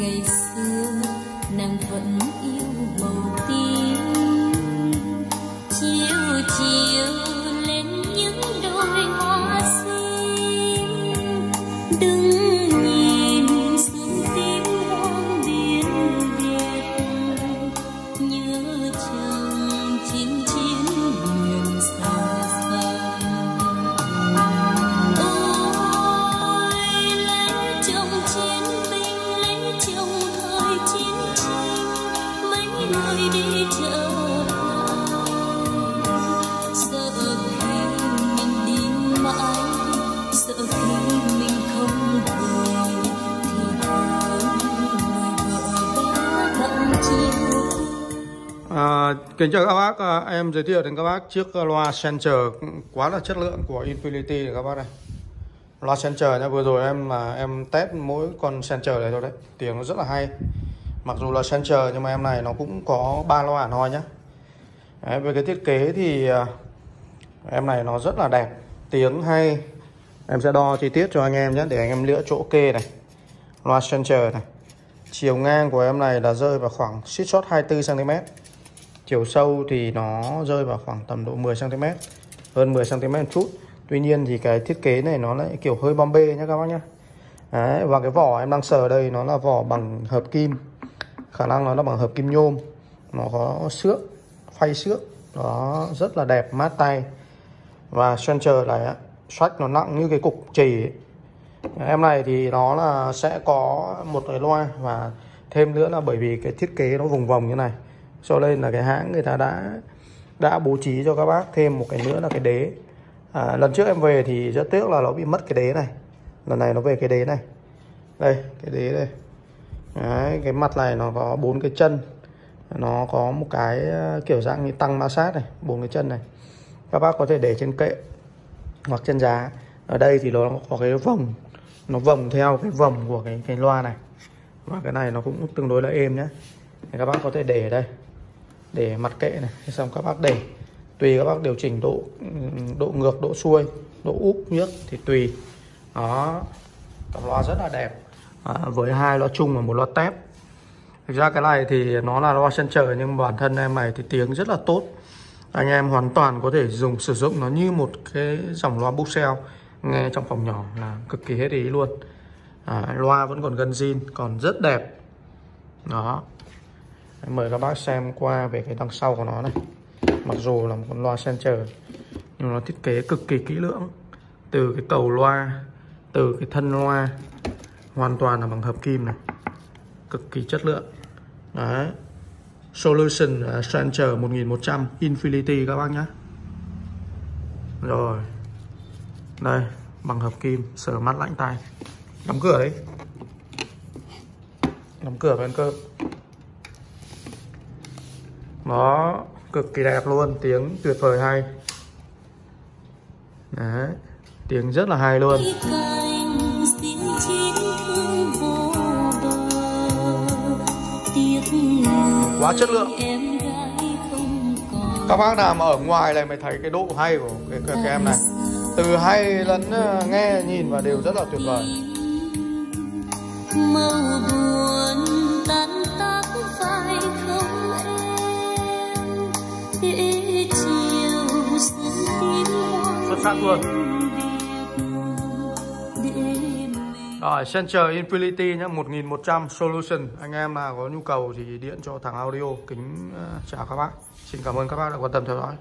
ngày xưa nàng vẫn yêu màu tím chiều lên những đôi hoa sim đừng nhìn xuống tím hoang biên việt nhớ chồng chiến chiến xa ôi lấy chiến binh lấy thời chiến mấy người đi chợ À, kính chào các bác, à, em giới thiệu đến các bác chiếc à, loa Center quá là chất lượng của Infinity này các bác này. Loa Center nha, vừa rồi em là em test mỗi con Center này thôi đấy, tiếng nó rất là hay. Mặc dù là Center nhưng mà em này nó cũng có ba loa hẳn hoi nhá. Đấy, về cái thiết kế thì à, em này nó rất là đẹp, tiếng hay. Em sẽ đo chi tiết cho anh em nhé để anh em lựa chỗ kê này. Loa Center này. Chiều ngang của em này là rơi vào khoảng suýt sót 24 cm. Chiều sâu thì nó rơi vào khoảng tầm độ 10 cm, hơn 10 cm một chút. Tuy nhiên thì cái thiết kế này nó lại kiểu hơi bom bê nhá các bác nhá Đấy, và cái vỏ em đang sờ đây nó là vỏ bằng hợp kim. Khả năng nó là bằng hợp kim nhôm. Nó có xước, phay xước. Đó, rất là đẹp, mát tay. Và center này á, sách nó nặng như cái cục chì. Em này thì nó là sẽ có một cái loa và thêm nữa là bởi vì cái thiết kế nó vùng vòng như này cho nên là cái hãng người ta đã đã bố trí cho các bác thêm một cái nữa là cái đế. À, lần trước em về thì rất tiếc là nó bị mất cái đế này. Lần này nó về cái đế này. Đây cái đế đây. Đấy, cái mặt này nó có bốn cái chân. Nó có một cái ờ, kiểu dạng như tăng ma sát này bốn cái chân này. Các bác có thể để trên kệ hoặc chân giá. Ở đây thì nó có cái vòng nó vòng theo cái vòng của cái cái loa này. Và cái này nó cũng tương đối là êm nhé các bác có thể để ở đây để mặt kệ này. Xong các bác để tùy các bác điều chỉnh độ độ ngược độ xuôi độ úp nhức thì tùy. Đó. Cặp loa rất là đẹp. À, với hai loa chung và một loa tép. Thực ra cái này thì nó là loa center nhưng bản thân em này thì tiếng rất là tốt. Anh em hoàn toàn có thể dùng sử dụng nó như một cái dòng loa bookshelf nghe trong phòng nhỏ là cực kỳ hết ý luôn. À, loa vẫn còn gân zin còn rất đẹp. Đó mời các bác xem qua về cái đằng sau của nó này. Mặc dù là một con loa center nhưng nó thiết kế cực kỳ kỹ lưỡng. Từ cái cầu loa từ cái thân loa hoàn toàn là bằng hợp kim này. Cực kỳ chất lượng. Đấy. Solution uh, Center 1100 Infinity các bác nhé. Rồi. Đây bằng hợp kim sờ mắt lạnh tay đóng cửa đấy đóng cửa bên cơ nó cực kỳ đẹp luôn tiếng tuyệt vời hay. Đấy tiếng rất là hay luôn. Quá chất lượng. Các bác nào mà ở ngoài này mới thấy cái độ hay của cái, cái, cái em này. Từ hay lẫn ờ, nghe nhìn và đều rất là tuyệt vời. Xuất sắc luôn Rồi, Center Infinity nhá 1100 Solution. Anh em nào có nhu cầu thì điện cho thằng audio. Kính ờ, chào các bác. Xin cảm ơn các bác đã quan tâm theo dõi.